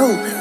help.